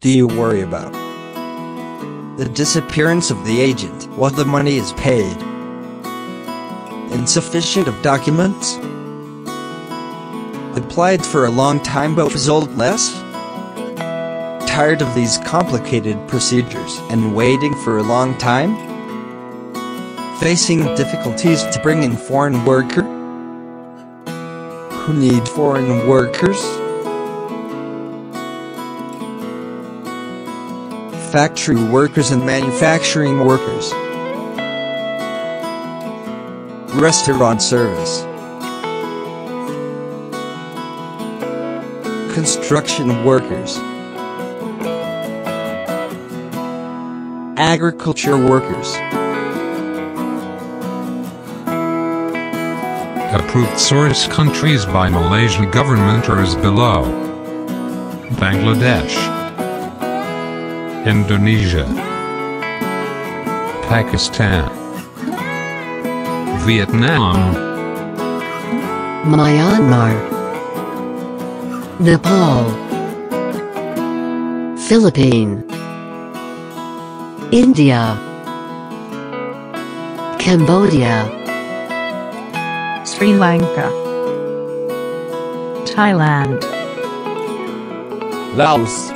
do you worry about? The disappearance of the agent while the money is paid. Insufficient of documents? Applied for a long time but result less? Tired of these complicated procedures and waiting for a long time? Facing difficulties to bring in foreign worker? Who need foreign workers? Factory workers and manufacturing workers. Restaurant service. Construction workers. Agriculture workers. Approved source countries by Malaysian government are as below. Bangladesh Indonesia Pakistan Vietnam Myanmar Nepal Philippine India Cambodia Sri Lanka Thailand Laos